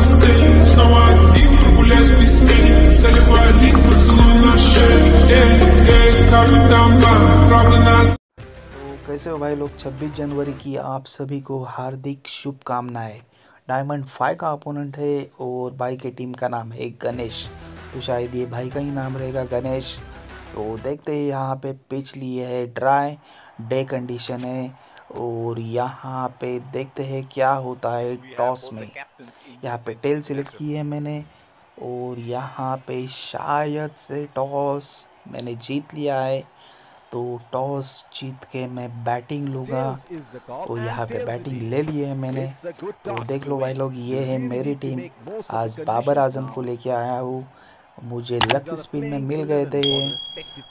на сцене Снова один, прогуляюсь без тени Заливаю лик, поцелуй на шее Эй, эй, капитан Бан, правда нас तो कैसे हो भाई लोग 26 जनवरी की आप सभी को हार्दिक शुभकामनाएं डायमंड फाइव का अपोनेंट है और भाई के टीम का नाम है गणेश तो शायद ये भाई का ही नाम रहेगा गणेश तो देखते हैं यहाँ पे पिच लिए है ड्राई डे कंडीशन है और यहाँ पे देखते हैं क्या होता है टॉस में। यहाँ पे टेल सिलेक्ट की है मैंने और यहाँ पे शायद से टॉस मैंने जीत लिया है। तो टॉस जीत के मैं बैटिंग लूँगा और यहाँ पे बैटिंग ले लिए है मैंने तो देख लो भाई लोग ये है मेरी टीम। आज बाबर आज़म को लेके आया हूँ। मुझे लक स्पिन में मिल गए थे।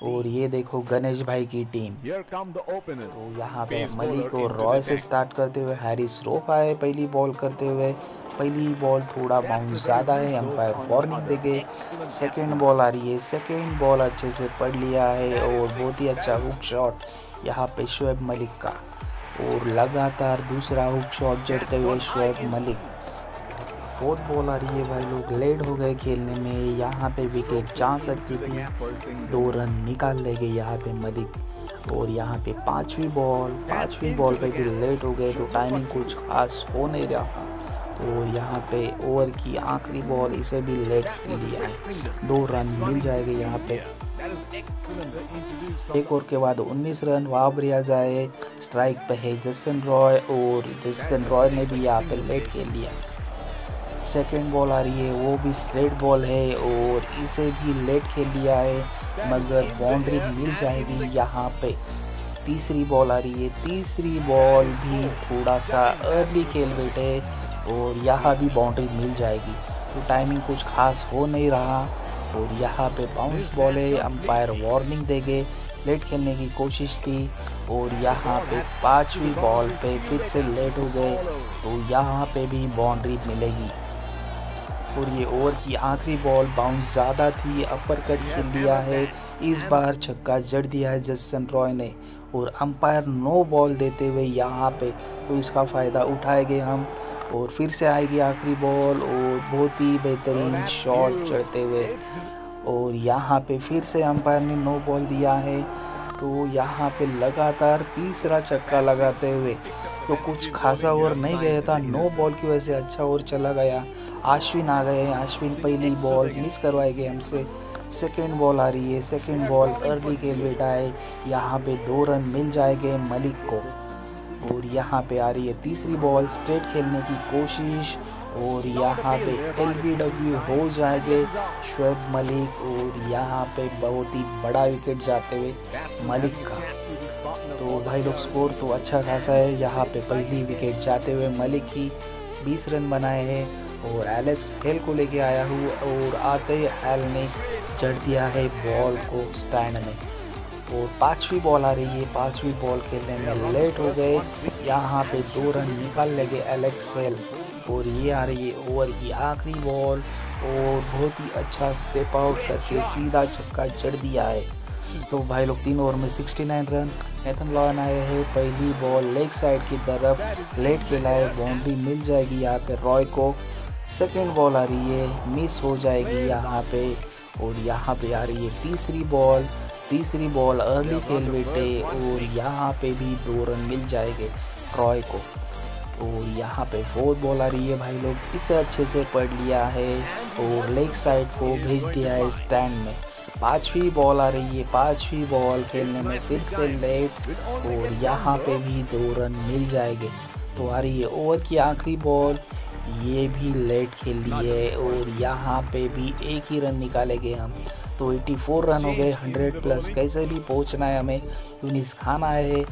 और ये देखो गणेश भाई की टीम। तो यहाँ पे मलिक और रॉय से स्टार्ट करते हुए हैरिस रोफ आए पहली बॉल करते हुए। पहली बॉल थोड़ा बाउंस ज़्यादा है अंपायर वार्निंग देंगे सेकेंड बॉल आ रही है। सेकेंड बॉल अच्छे से पढ़ लिया है और बहुत ही अच्छा हुक शॉट यहाँ पे शोएब मलिक का। और लगातार दूसरा हुक शॉट जड़ते हुए शोएब मलिक। फोर्थ बॉल आ रही है भाई लोग। लेट हो गए खेलने में। यहाँ पे विकेट जा सकती थी। दो रन निकाल ले गए यहाँ पे मलिक। और यहाँ पे पांचवी बॉल पांचवी बॉल पे भी लेट हो गए तो टाइमिंग कुछ खास हो नहीं रहा और यहाँ पे ओवर की आखिरी बॉल इसे भी लेट खेल लिया है। दो रन मिल जाएगा यहाँ पे। एक ओवर के बाद 19 रन वाबरिया जाए। स्ट्राइक पे है जसन रॉय, और जसन रॉय ने भी यहाँ पे लेट खेल लिया। सेकेंड बॉल आ रही है, वो भी स्ट्रेट बॉल है और इसे भी लेट खेल लिया है, मगर बाउंड्री मिल जाएगी यहाँ पे। तीसरी बॉल आ रही है, तीसरी बॉल भी थोड़ा सा अर्ली खेल बैठे और यहाँ भी बाउंड्री मिल जाएगी। तो टाइमिंग कुछ खास हो नहीं रहा और यहाँ पे बाउंस बॉल है अंपायर वार्निंग देंगे लेट खेलने की कोशिश थी और यहाँ पे पांचवी बॉल पे फिर से लेट हो गए तो यहाँ पे भी बाउंड्री मिलेगी। और ये ओवर की आखिरी बॉल बाउंस ज़्यादा थी अपर कट खेल लिया है। इस बार छक्का जड़ दिया है जसन रॉय ने और अंपायर नो बॉल देते हुए यहाँ पे तो इसका फ़ायदा उठाएँगे हम और फिर से आएगी आखिरी बॉल और बहुत ही बेहतरीन शॉट चढ़ते हुए। और यहाँ पे फिर से अंपायर ने नो बॉल दिया है तो यहाँ पे लगातार तीसरा छक्का लगाते हुए तो कुछ खासा ओवर नहीं गया था। नो बॉल की वजह से अच्छा ओवर चला गया। आश्विन आ गए। अश्विन पहली बॉल मिस करवाए गए हमसे। सेकेंड बॉल आ रही है। सेकेंड बॉल अर्ली खेल बेटा है। यहाँ पे दो रन मिल जाएँगे मलिक को। और यहाँ पे आ रही है तीसरी बॉल स्ट्रेट खेलने की कोशिश। और यहाँ पे एल बी डब्ल्यू हो जाएँगे शुएब मलिक। और यहाँ पे बहुत ही बड़ा विकेट जाते हुए मलिक का। तो भाई लोग स्कोर तो अच्छा खासा है। यहाँ पे पहली विकेट जाते हुए मलिक की 20 रन बनाए हैं और एलेक्स हेल को लेके आया हूँ और आते ही हेल ने चढ़ दिया है बॉल को स्टैंड में। और पांचवी बॉल आ रही है। पांचवी बॉल खेलने में लेट हो गए। यहाँ पे दो रन निकाल लगे एलेक्स हेल और ये आ रही है ओवर की आखिरी बॉल और बहुत ही अच्छा स्टेप आउट करके सीधा छक्का चढ़ दिया है। तो भाई लोग, तीन ओवर में 69 रन। नेथन लॉयन आए हैं, पहली बॉल लेग साइड की तरफ़। लेट खेला है बाउंड्री मिल जाएगी यहाँ पे रॉय को। सेकेंड बॉल आ रही है मिस हो जाएगी यहाँ पे। और यहाँ पे आ रही है तीसरी बॉल तीसरी बॉल अर्ली खेल बेटे और यहाँ पे भी दो रन मिल जाएँगे रॉय को। और यहाँ पे फोर्थ बॉल आ रही है भाई लोग, इसे अच्छे से पढ़ लिया है और लेग साइड को भेज दिया है स्टैंड में। पांचवी बॉल आ रही है, पांचवी बॉल खेलने में फिर से लेट और यहाँ पे भी दो रन मिल जाएँगे। तो आ रही है ओवर की आखिरी बॉल ये भी लेट खेल ली है और यहाँ पे भी एक ही रन निकालेंगे हम। तो 84 रन हो गए 100 प्लस कैसे भी पहुँचना है हमें यूनिस खान आए हैं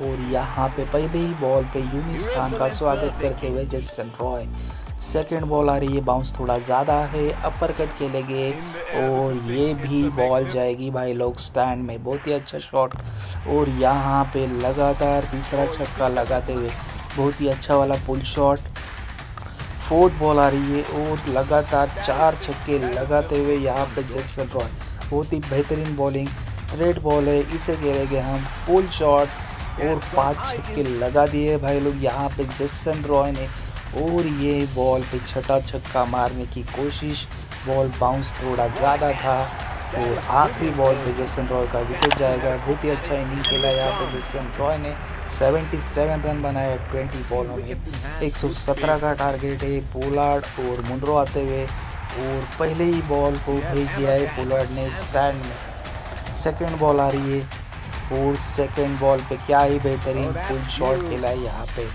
और यहाँ पे पहले ही बॉल पे यूनिस खान का स्वागत करते हुए जसन रॉय सेकेंड बॉल आ रही है बाउंस थोड़ा ज़्यादा है अपर कट खेलेंगे और ये भी बॉल जाएगी भाई लोग स्टैंड में। बहुत ही अच्छा शॉट और यहाँ पे लगातार तीसरा छक्का लगाते हुए बहुत ही अच्छा वाला पुल शॉट फोर्थ बॉल आ रही है और लगातार चार छक्के लगाते हुए यहाँ पे जसन रॉय बहुत ही बेहतरीन बॉलिंग स्ट्रेट बॉल है, इसे खेलेंगे हम। पुल शॉट और पाँच छक्के लगा दिए भाई लोग, यहाँ पे जसन रॉय ने और ये बॉल पे छटा छक्का मारने की कोशिश। बॉल बाउंस थोड़ा ज़्यादा था और आखिरी बॉल पे जसन रॉय का विकेट जाएगा। बहुत ही अच्छा इनिंग खेला यहाँ पे जसन रॉय ने। 77 रन बनाए 20 बॉलों में। 117 का टारगेट है पोलार्ड और मुंड्रो आते हुए। और पहले ही बॉल को भेज दिया है पोलार्ड ने स्टैंड में। सेकेंड बॉल आ रही है और सेकेंड बॉल पे क्या ही बेहतरीन फुल शॉट खेला है यहाँ पे।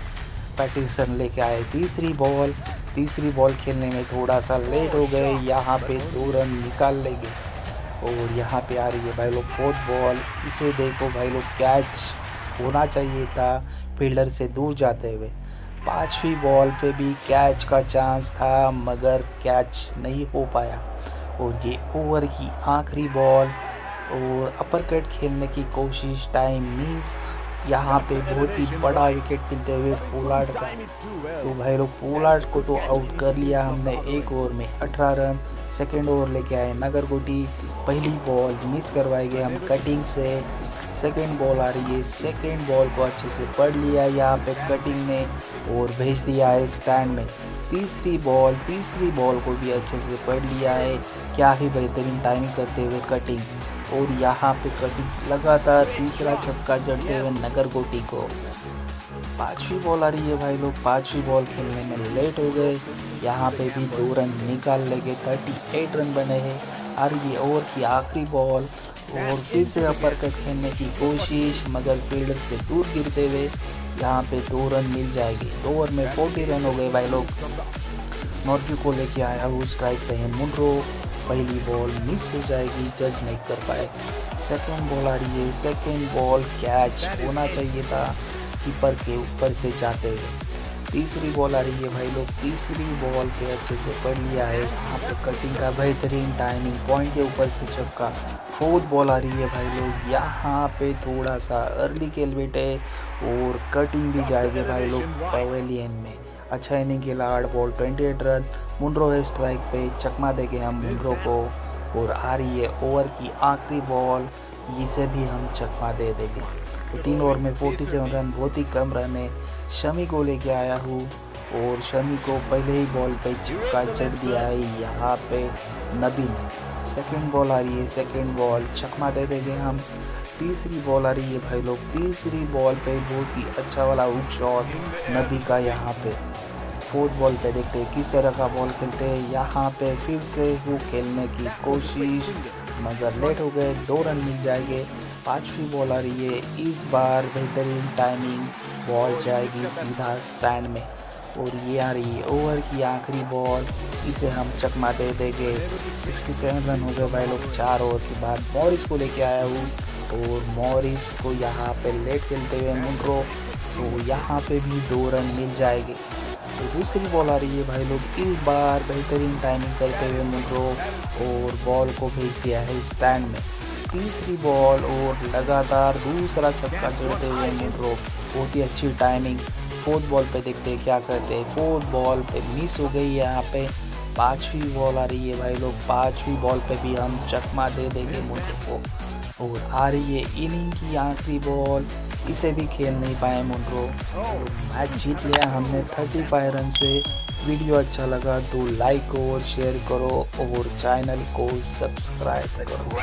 पैटिंसन लेके आए तीसरी बॉल तीसरी बॉल खेलने में थोड़ा सा लेट हो गए। यहाँ पे दो रन निकाल लेंगे और यहाँ पे आ रही है भाई लोग फोर्थ बॉल इसे देखो भाई लोग कैच होना चाहिए था फील्डर से दूर जाते हुए। पांचवी बॉल पे भी कैच का चांस था, मगर कैच नहीं हो पाया। और ये ओवर की आखिरी बॉल और अपर कट खेलने की कोशिश टाइम मिस यहाँ पे बहुत ही बड़ा विकेट मिलते हुए पोलार्ड का। तो भाई लोग पोलार्ड को तो आउट कर लिया हमने एक ओवर में। 18 रन सेकेंड ओवर लेके आए। नगर गोटी पहली बॉल मिस करवाए गए हम कटिंग से। सेकेंड बॉल आ रही है। सेकेंड बॉल को अच्छे से पढ़ लिया यहाँ पे कटिंग ने और भेज दिया है स्टैंड में। तीसरी बॉल तीसरी बॉल को भी अच्छे से पढ़ लिया है। क्या ही बेहतरीन टाइमिंग करते हुए कटिंग और यहाँ पे कटिंग लगातार तीसरा छक्का जड़ते हुए नगर गोटी को। पांचवी बॉल आ रही है भाई लोग, पांचवी बॉल खेलने में लेट हो गए। यहाँ पे भी दो रन निकाल लेंगे थर्टी एट रन बने हैं। और ये ओवर की आखिरी बॉल और फिर से अपर कट खेलने की कोशिश, मगर फील्डर से दूर गिरते हुए यहाँ पे दो रन मिल जाएगी। ओवर में फोर्टी रन हो गए भाई लोग। नॉर्की को लेके आया वो स्ट्राइक पे है मुंड्रो पहली बॉल मिस हो जाएगी जज नहीं कर पाए। सेकेंड बॉल आ रही है सेकेंड बॉल कैच होना चाहिए था कीपर के ऊपर से जाते हुए। तीसरी बॉल आ रही है भाई लोग, तीसरी बॉल पे अच्छे से पढ़ लिया है। यहाँ पर कटिंग का बेहतरीन टाइमिंग पॉइंट के ऊपर से छक्का। फोर्थ बॉल आ रही है भाई लोग, यहाँ पे थोड़ा सा अर्ली केलवेट है और कटिंग भी जाएगी भाई लोग पवेलियन में। अच्छा इनिंग खेला आठ ball twenty eight run, Munro है स्ट्राइक पे, चकमा देंगे हम मुंड्रो को और आ रही है ओवर की आखिरी बॉल इसे भी हम चकमा दे देंगे। तो तीन ओवर में फोर्टी सेवन रन, बहुत ही कम रन है। शमी को लेके आया हूँ और शमी को पहले ही बॉल पे चिपका चढ़ दिया है, यहाँ पे नबी ने सेकेंड बॉल आ रही है सेकेंड बॉल चकमा दे देंगे हम। तीसरी बॉल आ रही है भाई लोग। तीसरी बॉल पे बहुत ही अच्छा वाला हुक शॉट नबी का यहाँ पे फोर्थ बॉल पे देखते हैं किस तरह का बॉल खेलते हैं। यहाँ पे फिर से वो खेलने की कोशिश, मगर लेट हो गए, दो रन मिल जाएँगे। पांचवी बॉल आ रही है। इस बार बेहतरीन टाइमिंग बॉल जाएगी सीधा स्टैंड में। और ये आ रही है ओवर की आखिरी बॉल। इसे हम चकमा दे देंगे। 67 रन हो गए भाई लोग, चार ओवर के बाद मॉरिस को लेके आया हूँ। और मॉरिस को यहाँ पे लेट खेलते हुए मुंड्रो तो यहाँ पे भी दो रन मिल जाएँगे। तो दूसरी बॉल आ रही है भाई लोग, इस बार बेहतरीन टाइमिंग करते हुए मुंड्रो और बॉल को भेज दिया है स्टैंड में। तीसरी बॉल और लगातार दूसरा छक्का चढ़ते हुए मुंड्रो बहुत ही अच्छी टाइमिंग फोर्थ बॉल पे देखते हैं क्या करते हैं। फोर्थ बॉल पे मिस हो गई है यहाँ पे। पांचवी बॉल आ रही है भाई लोग। पांचवी बॉल पे भी हम चकमा दे देंगे मुंड्रो को। और आ रही है इनिंग की आखिरी बॉल इसे भी खेल नहीं पाए मुंड्रो मैच जीत लिया हमने 35 रन से। वीडियो अच्छा लगा तो लाइक और शेयर करो और चैनल को सब्सक्राइब करो।